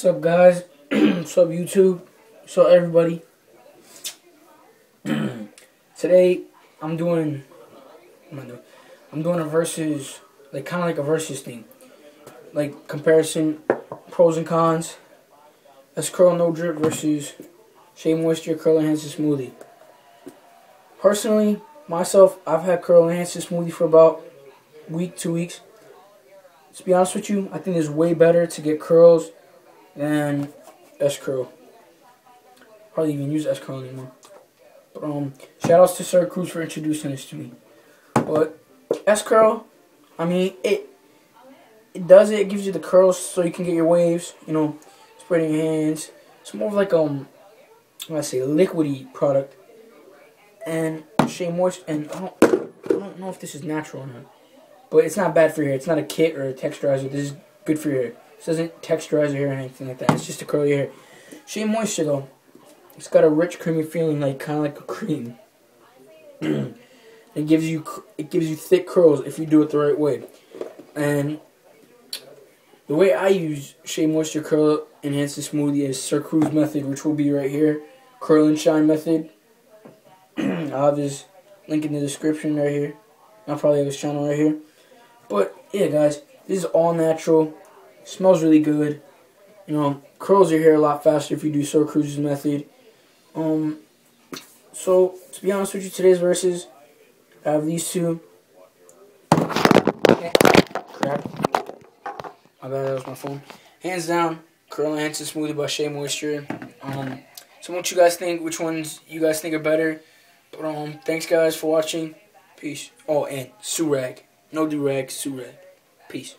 What's up, guys? What's up, YouTube? What's up, everybody? Today, I'm doing. I'm doing a versus, like kind of like a versus thing, like comparison, pros and cons. That's curl no drip versus Shea Moisture Curl Enhancer Smoothie. Personally, myself, I've had Curl Enhancer Smoothie for about week, two weeks. To be honest with you, I think it's way better to get curls S curl. Hardly even use curl anymore. But um, shout outs to Sir Cruz for introducing this to me. But S curl, I mean it. It does it. It gives you the curls so you can get your waves. You know, spreading your hands. It's more of like um, I say liquidy product. And Shea Moist and I don't, I don't know if this is natural or not. But it's not bad for your hair. It's not a kit or a texturizer. This is good for your hair. This doesn't texturize your hair or anything like that. It's just to curl your hair. Shea Moisture though, it's got a rich, creamy feeling, like kind of like a cream. it gives you it gives you thick curls if you do it the right way. And the way I use Shea Moisture Curl Enhancer Smoothie is Sir Cruz method, which will be right here. Curl and Shine method. I'll have his link in the description right here. I'll probably have his channel right here. But yeah, guys, this is all natural. Smells really good. You know, curls your hair a lot faster if you do Sir Cruz's method. Um, so to be honest with you, today's verses, I have these two. Crap. My bad, that was my phone. Hands down, Curl Enhancer Smoothie by Shea Moisture. Um, so what you guys think? Which ones you guys think are better? But um, thanks guys for watching. Peace. Oh, and Surag. No do rag, Surag. Peace.